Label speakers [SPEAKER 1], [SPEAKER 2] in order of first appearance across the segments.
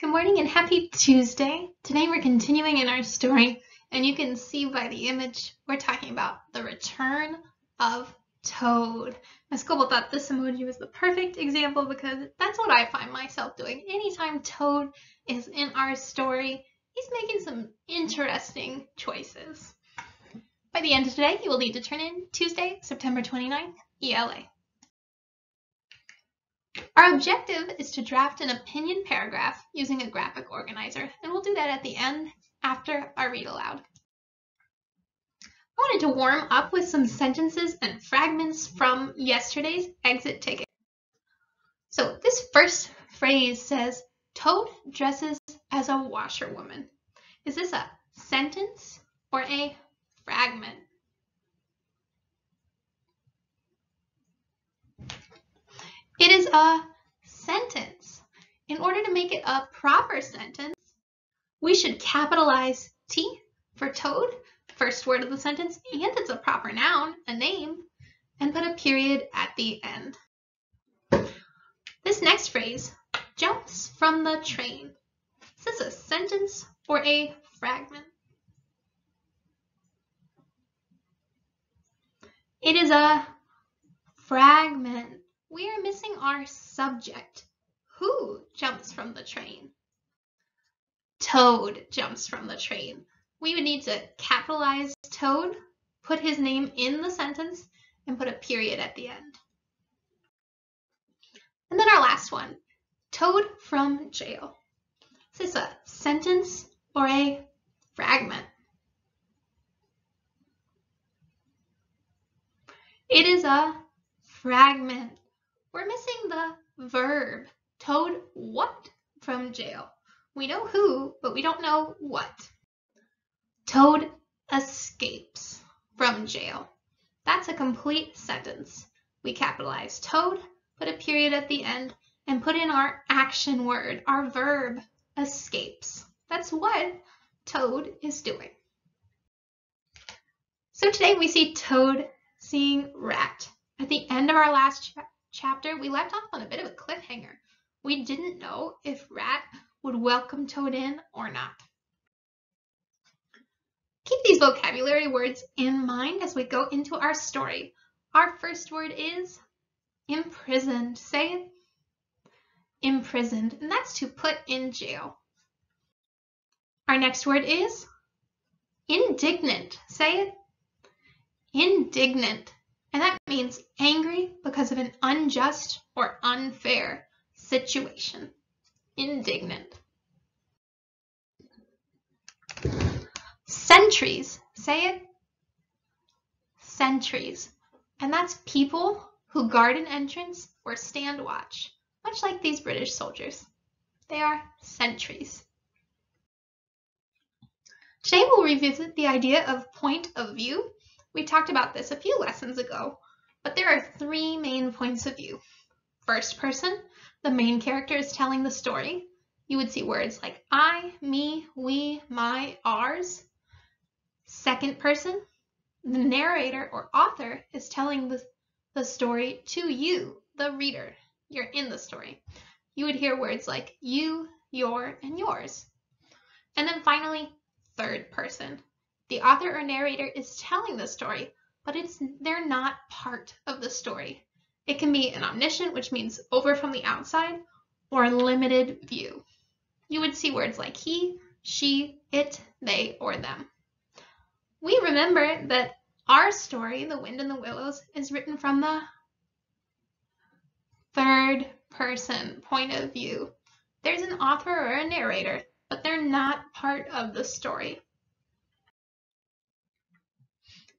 [SPEAKER 1] Good morning and happy Tuesday. Today we're continuing in our story, and you can see by the image we're talking about the return of Toad. Miss Goebel thought this emoji was the perfect example because that's what I find myself doing. Anytime Toad is in our story, he's making some interesting choices. By the end of today, you will need to turn in Tuesday, September 29th, ELA. Our objective is to draft an opinion paragraph using a graphic organizer, and we'll do that at the end after our read aloud. I wanted to warm up with some sentences and fragments from yesterday's exit ticket. So this first phrase says, Toad dresses as a washerwoman. Is this a sentence or a fragment? It is a sentence. In order to make it a proper sentence, we should capitalize T for toad, first word of the sentence, and it's a proper noun, a name, and put a period at the end. This next phrase, jumps from the train. Is this a sentence or a fragment? It is a fragment we are missing our subject. Who jumps from the train? Toad jumps from the train. We would need to capitalize Toad, put his name in the sentence, and put a period at the end. And then our last one, Toad from jail. Is this a sentence or a fragment? It is a fragment. We're missing the verb. Toad what from jail? We know who, but we don't know what. Toad escapes from jail. That's a complete sentence. We capitalize Toad, put a period at the end, and put in our action word, our verb, escapes. That's what Toad is doing. So today we see Toad seeing Rat. At the end of our last chapter, we left off on a bit of a cliffhanger. We didn't know if Rat would welcome Toad in or not. Keep these vocabulary words in mind as we go into our story. Our first word is imprisoned. Say. Imprisoned, and that's to put in jail. Our next word is indignant. Say it. Indignant. And that means angry because of an unjust or unfair situation. Indignant. Sentries. Say it. Sentries. And that's people who guard an entrance or stand watch, much like these British soldiers. They are sentries. Today we'll revisit the idea of point of view we talked about this a few lessons ago, but there are three main points of view. First person, the main character is telling the story. You would see words like I, me, we, my, ours. Second person, the narrator or author is telling the, the story to you, the reader. You're in the story. You would hear words like you, your, and yours. And then finally, third person. The author or narrator is telling the story, but it's they're not part of the story. It can be an omniscient, which means over from the outside, or a limited view. You would see words like he, she, it, they, or them. We remember that our story, The Wind in the Willows, is written from the third person point of view. There's an author or a narrator, but they're not part of the story.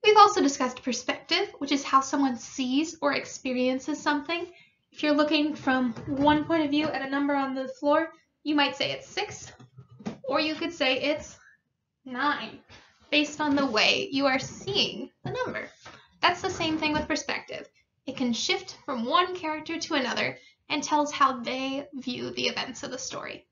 [SPEAKER 1] We've also discussed perspective, which is how someone sees or experiences something. If you're looking from one point of view at a number on the floor, you might say it's six, or you could say it's nine, based on the way you are seeing the number. That's the same thing with perspective. It can shift from one character to another and tells how they view the events of the story.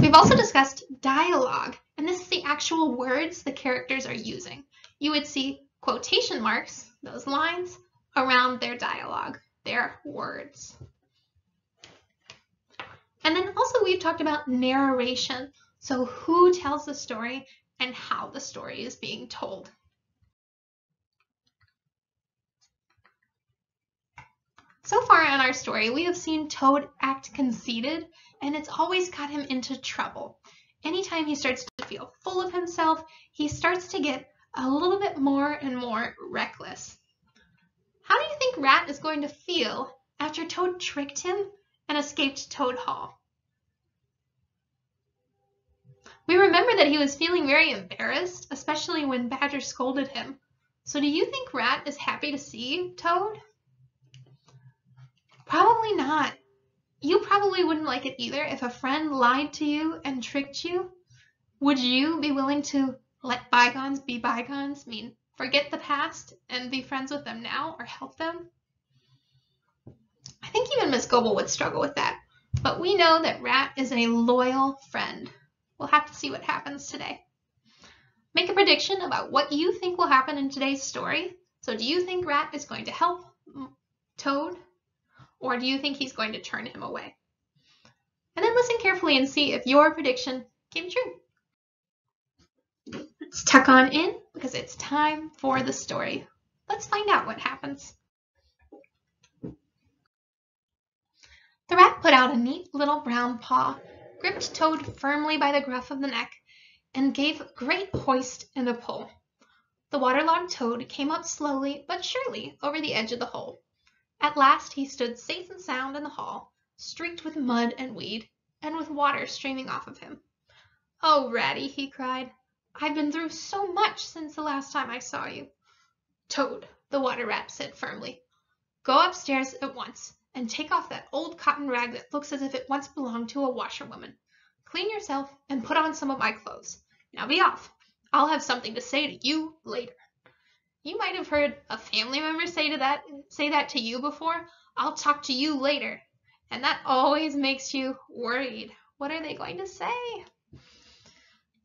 [SPEAKER 1] We've also discussed dialogue, and this is the actual words the characters are using. You would see quotation marks, those lines, around their dialogue, their words. And then also we've talked about narration. So who tells the story and how the story is being told. So far in our story, we have seen Toad act conceited, and it's always got him into trouble. Anytime he starts to feel full of himself, he starts to get a little bit more and more reckless. How do you think Rat is going to feel after Toad tricked him and escaped Toad Hall? We remember that he was feeling very embarrassed, especially when Badger scolded him. So do you think Rat is happy to see Toad? Probably not. You probably wouldn't like it either if a friend lied to you and tricked you. Would you be willing to let bygones be bygones, mean forget the past and be friends with them now or help them? I think even Miss Goble would struggle with that, but we know that Rat is a loyal friend. We'll have to see what happens today. Make a prediction about what you think will happen in today's story. So do you think Rat is going to help Toad or do you think he's going to turn him away? And then listen carefully and see if your prediction came true. Let's tuck on in because it's time for the story. Let's find out what happens. The rat put out a neat little brown paw, gripped Toad firmly by the gruff of the neck, and gave a great hoist and a pull. The waterlogged Toad came up slowly but surely over the edge of the hole. At last he stood safe and sound in the hall, streaked with mud and weed, and with water streaming off of him. "Oh, Ratty!" he cried. "I've been through so much since the last time I saw you." "Toad," the Water Rat said firmly, "go upstairs at once and take off that old cotton rag that looks as if it once belonged to a washerwoman. Clean yourself and put on some of my clothes. Now be off. I'll have something to say to you later." You might have heard a family member say to that say that to you before. I'll talk to you later. And that always makes you worried. What are they going to say?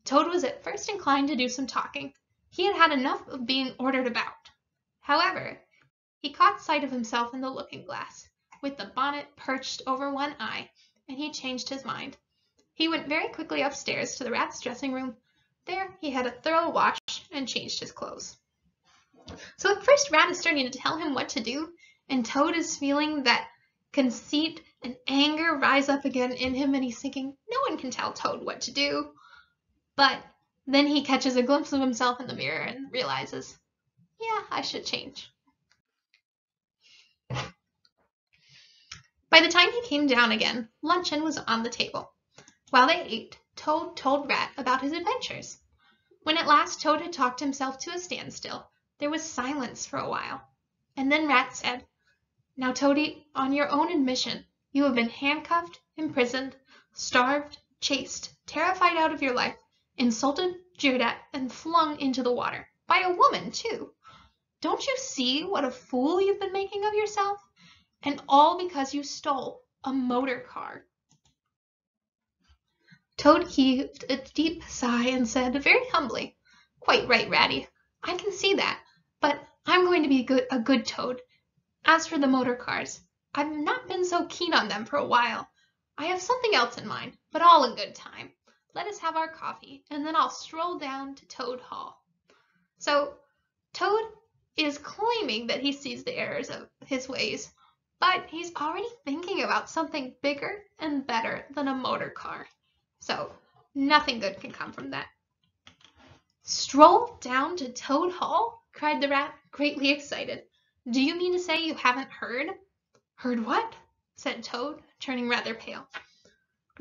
[SPEAKER 1] Toad was at first inclined to do some talking. He had had enough of being ordered about. However, he caught sight of himself in the looking glass, with the bonnet perched over one eye, and he changed his mind. He went very quickly upstairs to the rat's dressing room. There he had a thorough wash and changed his clothes. So at first Rat is starting to tell him what to do, and Toad is feeling that conceit and anger rise up again in him, and he's thinking, no one can tell Toad what to do. But then he catches a glimpse of himself in the mirror and realizes, yeah, I should change. By the time he came down again, luncheon was on the table. While they ate, Toad told Rat about his adventures. When at last Toad had talked himself to a standstill, there was silence for a while, and then Rat said, "Now, Toady, on your own admission, you have been handcuffed, imprisoned, starved, chased, terrified out of your life, insulted, jeered at, and flung into the water. By a woman, too. Don't you see what a fool you've been making of yourself? And all because you stole a motor car." Toad heaved a deep sigh and said, very humbly, "Quite right, Ratty. I can see that. But I'm going to be good, a good toad. As for the motor cars, I've not been so keen on them for a while. I have something else in mind, but all in good time. Let us have our coffee, and then I'll stroll down to Toad Hall. So Toad is claiming that he sees the errors of his ways, but he's already thinking about something bigger and better than a motor car. So nothing good can come from that. Stroll down to Toad Hall? Cried the rat, greatly excited. Do you mean to say you haven't heard? Heard what? said Toad, turning rather pale.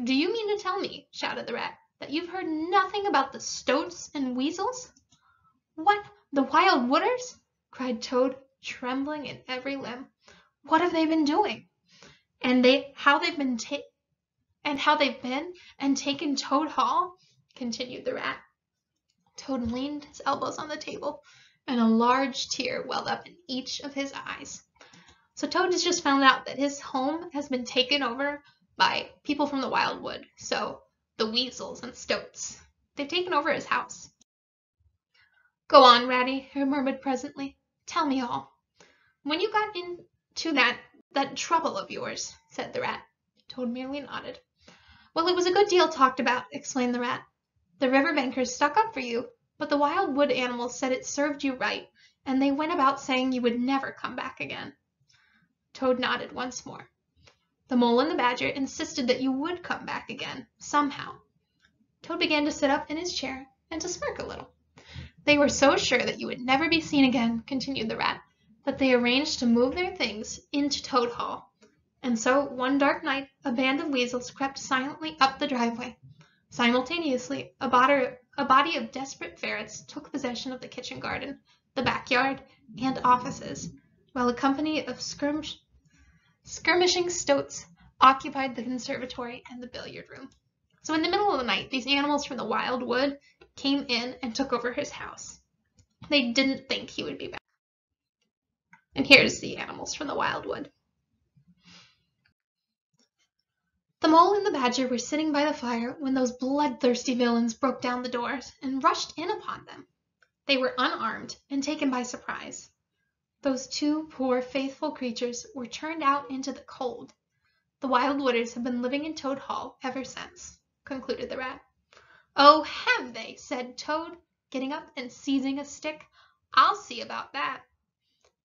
[SPEAKER 1] Do you mean to tell me, shouted the rat, that you've heard nothing about the stoats and weasels? What, the wild wooders? cried Toad, trembling in every limb. What have they been doing? And they how they've been ta- and how they've been and taken Toad Hall? continued the rat. Toad leaned his elbows on the table and a large tear welled up in each of his eyes. So Toad has just found out that his home has been taken over by people from the Wildwood. So the weasels and stoats. They've taken over his house. Go on, Ratty, he murmured presently. Tell me all. When you got into that that trouble of yours, said the rat. Toad merely nodded. Well, it was a good deal talked about, explained the rat. The river bankers stuck up for you, but the wild wood animals said it served you right, and they went about saying you would never come back again. Toad nodded once more. The mole and the badger insisted that you would come back again, somehow. Toad began to sit up in his chair and to smirk a little. They were so sure that you would never be seen again, continued the rat, that they arranged to move their things into Toad Hall. And so one dark night a band of weasels crept silently up the driveway. Simultaneously, a body, a body of desperate ferrets took possession of the kitchen garden, the backyard, and offices, while a company of skirmish, skirmishing stoats occupied the conservatory and the billiard room. So in the middle of the night, these animals from the wild wood came in and took over his house. They didn't think he would be back. And here's the animals from the wild wood. The mole and the badger were sitting by the fire when those bloodthirsty villains broke down the doors and rushed in upon them. They were unarmed and taken by surprise. Those two poor, faithful creatures were turned out into the cold. The wild wooders have been living in Toad Hall ever since, concluded the rat. Oh, have they? said Toad, getting up and seizing a stick. I'll see about that.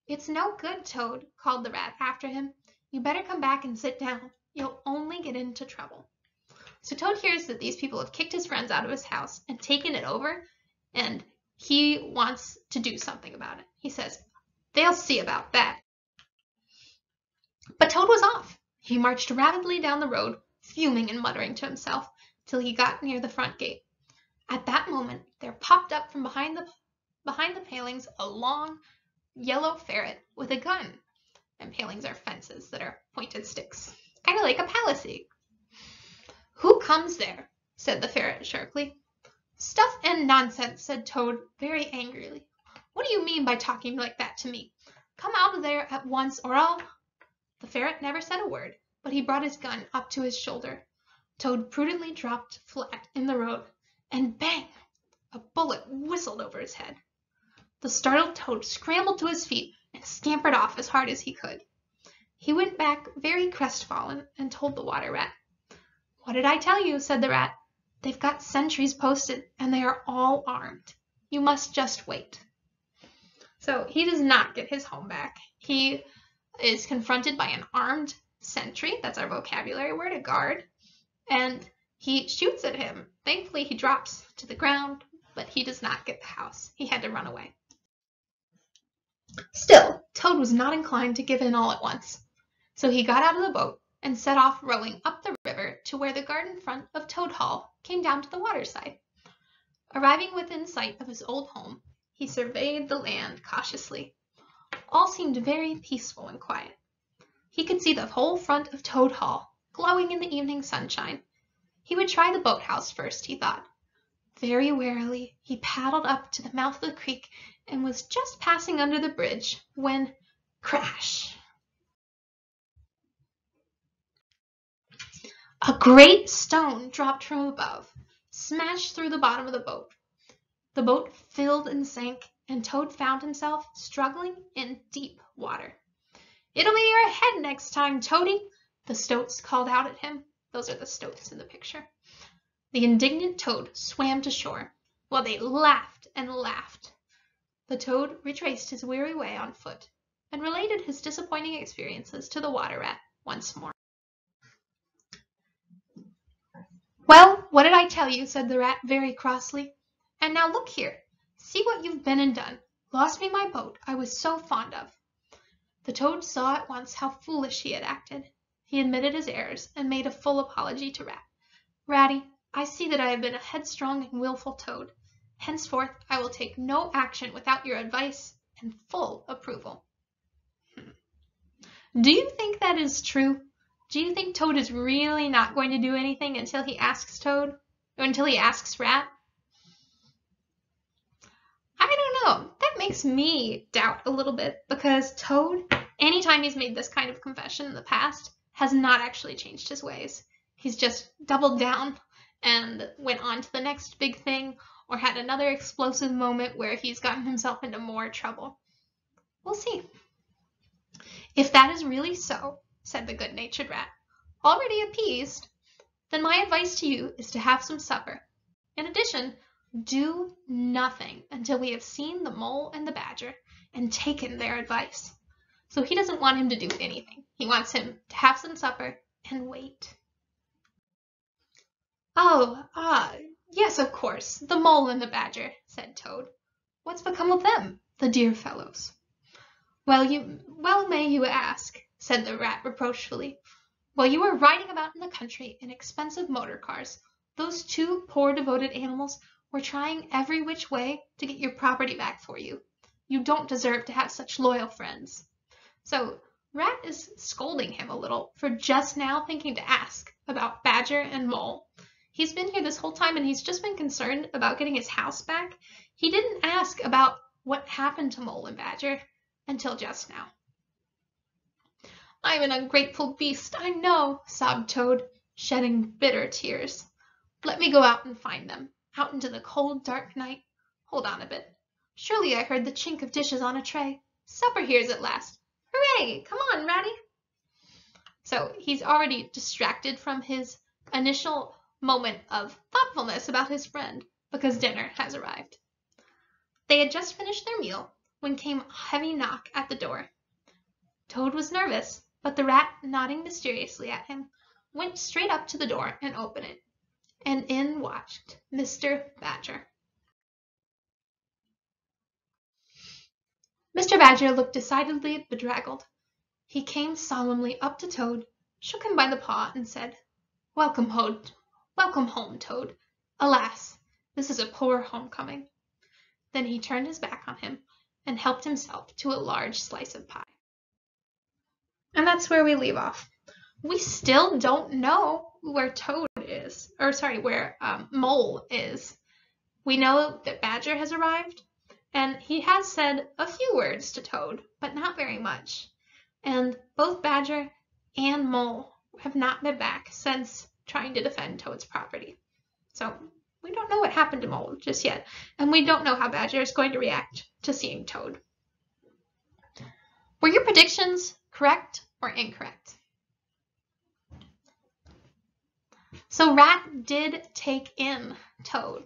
[SPEAKER 1] It's no good, Toad, called the rat after him. You better come back and sit down. You'll only get into trouble. So Toad hears that these people have kicked his friends out of his house and taken it over, and he wants to do something about it. He says, they'll see about that. But Toad was off. He marched rapidly down the road, fuming and muttering to himself till he got near the front gate. At that moment there popped up from behind the behind the palings a long yellow ferret with a gun. And palings are fences that are pointed sticks, kind of like a palisade. Who comes there? said the ferret sharply. Stuff and nonsense, said Toad very angrily. What do you mean by talking like that to me? Come out of there at once or I'll... The ferret never said a word, but he brought his gun up to his shoulder Toad prudently dropped flat in the road, and bang! a bullet whistled over his head. The startled Toad scrambled to his feet and scampered off as hard as he could. He went back very crestfallen and told the water rat. What did I tell you? said the rat. They've got sentries posted and they are all armed. You must just wait. So he does not get his home back. He is confronted by an armed sentry. That's our vocabulary word, a guard and he shoots at him. Thankfully, he drops to the ground, but he does not get the house. He had to run away. Still, Toad was not inclined to give in all at once, so he got out of the boat and set off rowing up the river to where the garden front of Toad Hall came down to the waterside. Arriving within sight of his old home, he surveyed the land cautiously. All seemed very peaceful and quiet. He could see the whole front of Toad Hall, glowing in the evening sunshine. He would try the boathouse first, he thought. Very warily he paddled up to the mouth of the creek and was just passing under the bridge when crash! A great stone dropped from above, smashed through the bottom of the boat. The boat filled and sank, and Toad found himself struggling in deep water. It'll be your head next time, Toady, the stoats called out at him. Those are the stoats in the picture. The indignant toad swam to shore, while they laughed and laughed. The toad retraced his weary way on foot, and related his disappointing experiences to the water rat once more. Well, what did I tell you? said the rat very crossly. And now look here. See what you've been and done. Lost me my boat I was so fond of. The toad saw at once how foolish he had acted, he admitted his errors and made a full apology to Rat. Ratty, I see that I have been a headstrong and wilful toad. Henceforth I will take no action without your advice and full approval. Hmm. Do you think that is true? Do you think Toad is really not going to do anything until he asks Toad? Until he asks Rat? I don't know. That makes me doubt a little bit because Toad, anytime he's made this kind of confession in the past, has not actually changed his ways. He's just doubled down and went on to the next big thing or had another explosive moment where he's gotten himself into more trouble. We'll see. If that is really so, said the good natured rat, already appeased, then my advice to you is to have some supper. In addition, do nothing until we have seen the mole and the badger and taken their advice. So he doesn't want him to do anything. He wants him to have some supper and wait. Oh, ah, yes, of course, the mole and the badger, said Toad. What's become of them, the dear fellows? Well, you, well may you ask, said the rat reproachfully. While you were riding about in the country in expensive motor cars, those two poor devoted animals were trying every which way to get your property back for you. You don't deserve to have such loyal friends. So Rat is scolding him a little for just now thinking to ask about Badger and Mole. He's been here this whole time and he's just been concerned about getting his house back. He didn't ask about what happened to Mole and Badger until just now. I'm an ungrateful beast, I know, sobbed Toad, shedding bitter tears. Let me go out and find them, out into the cold, dark night. Hold on a bit. Surely I heard the chink of dishes on a tray. Supper here's at last. Hooray! Come on, Ratty. So he's already distracted from his initial moment of thoughtfulness about his friend because dinner has arrived. They had just finished their meal when came a heavy knock at the door. Toad was nervous, but the rat, nodding mysteriously at him, went straight up to the door and opened it. And in watched Mr. Badger. Mr. Badger looked decidedly bedraggled. He came solemnly up to Toad, shook him by the paw, and said, Welcome home, welcome home, Toad. Alas, this is a poor homecoming. Then he turned his back on him and helped himself to a large slice of pie. And that's where we leave off. We still don't know where Toad is, or sorry, where um, Mole is. We know that Badger has arrived, and he has said a few words to Toad, but not very much. And both Badger and Mole have not been back since trying to defend Toad's property. So we don't know what happened to Mole just yet, and we don't know how Badger is going to react to seeing Toad. Were your predictions correct or incorrect? So Rat did take in Toad.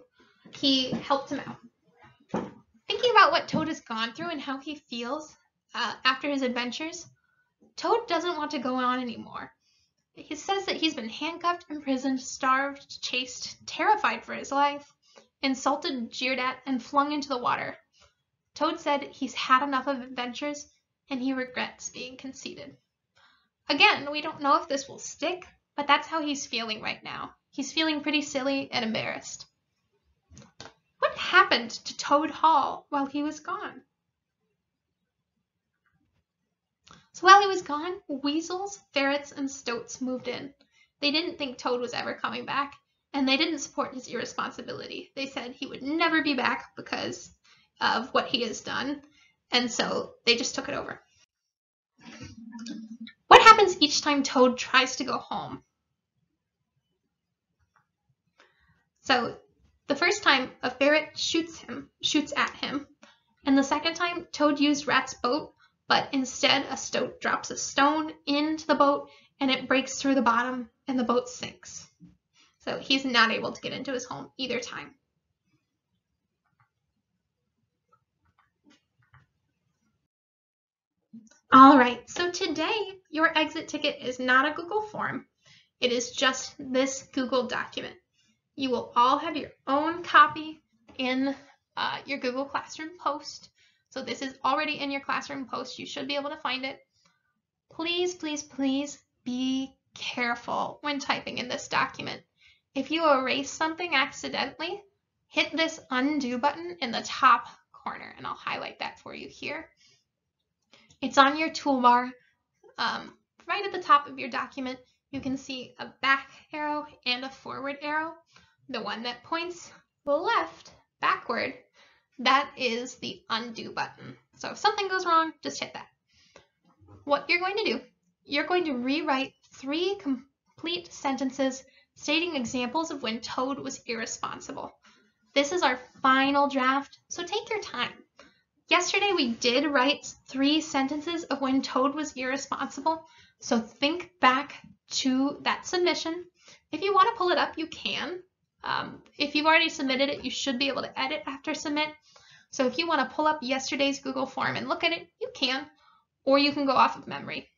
[SPEAKER 1] He helped him out thinking about what Toad has gone through and how he feels uh, after his adventures, Toad doesn't want to go on anymore. He says that he's been handcuffed, imprisoned, starved, chased, terrified for his life, insulted, jeered at, and flung into the water. Toad said he's had enough of adventures and he regrets being conceited. Again, we don't know if this will stick, but that's how he's feeling right now. He's feeling pretty silly and embarrassed. What happened to Toad Hall while he was gone? So while he was gone, weasels, ferrets, and stoats moved in. They didn't think Toad was ever coming back, and they didn't support his irresponsibility. They said he would never be back because of what he has done, and so they just took it over. What happens each time Toad tries to go home? So the first time, a ferret shoots him, shoots at him, and the second time, Toad used Rat's boat, but instead a stoat drops a stone into the boat and it breaks through the bottom and the boat sinks. So he's not able to get into his home either time. All right, so today your exit ticket is not a Google form. It is just this Google document. You will all have your own copy in uh, your Google Classroom post. So this is already in your classroom post. You should be able to find it. Please, please, please be careful when typing in this document. If you erase something accidentally, hit this undo button in the top corner, and I'll highlight that for you here. It's on your toolbar. Um, right at the top of your document, you can see a back arrow and a forward arrow the one that points the left backward, that is the undo button. So if something goes wrong, just hit that. What you're going to do, you're going to rewrite three complete sentences stating examples of when Toad was irresponsible. This is our final draft, so take your time. Yesterday we did write three sentences of when Toad was irresponsible, so think back to that submission If you want to pull it up, you can. Um, if you've already submitted it, you should be able to edit after submit. So if you want to pull up yesterday's Google form and look at it, you can, or you can go off of memory.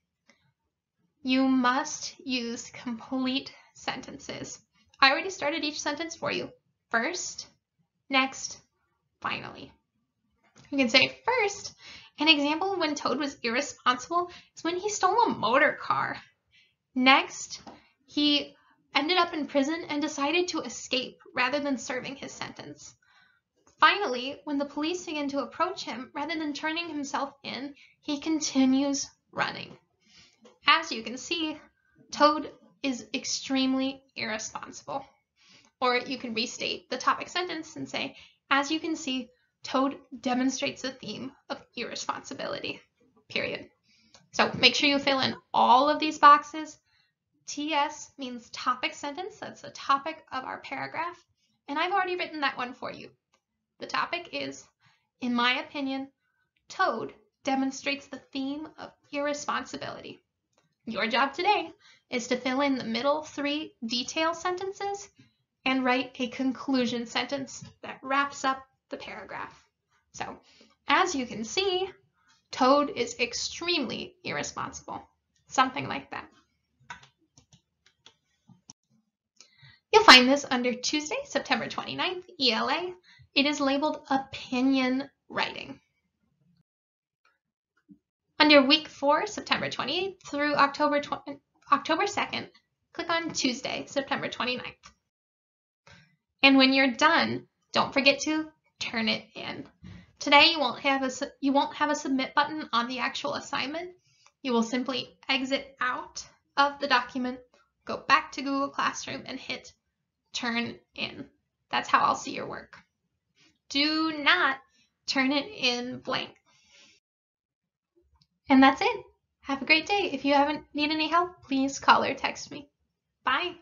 [SPEAKER 1] You must use complete sentences. I already started each sentence for you. First, next, finally. You can say first, an example when Toad was irresponsible is when he stole a motor car. Next, he ended up in prison and decided to escape rather than serving his sentence. Finally, when the police begin to approach him, rather than turning himself in, he continues running. As you can see, Toad is extremely irresponsible. Or you can restate the topic sentence and say, as you can see, Toad demonstrates the theme of irresponsibility, period. So make sure you fill in all of these boxes. TS means topic sentence. That's the topic of our paragraph. And I've already written that one for you. The topic is, in my opinion, Toad demonstrates the theme of irresponsibility. Your job today is to fill in the middle three detail sentences and write a conclusion sentence that wraps up the paragraph. So, as you can see, Toad is extremely irresponsible. Something like that. You'll find this under Tuesday, September 29th, ELA. It is labeled Opinion Writing. Under week 4, September 28th through October, October 2nd, click on Tuesday, September 29th. And when you're done, don't forget to turn it in. Today you won't have a you won't have a submit button on the actual assignment. You will simply exit out of the document, go back to Google Classroom and hit turn in. That's how I'll see your work. Do not turn it in blank. And that's it. Have a great day. If you haven't need any help, please call or text me. Bye.